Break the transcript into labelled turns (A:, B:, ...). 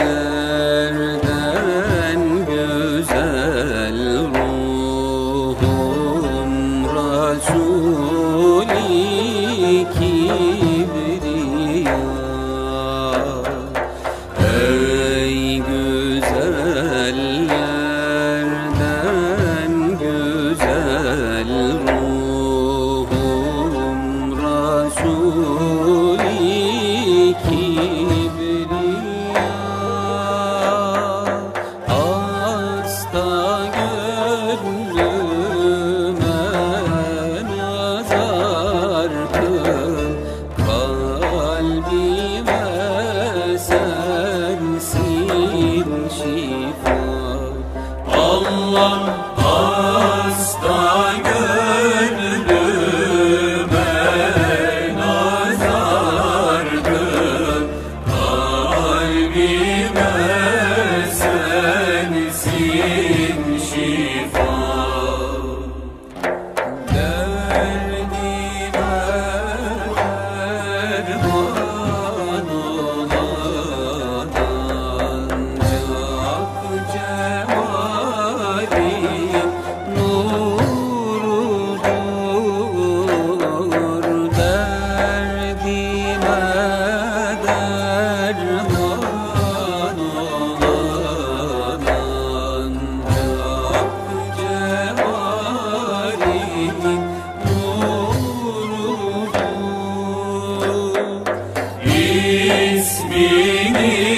A: Yeah. Allah Amen.